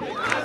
Yeah.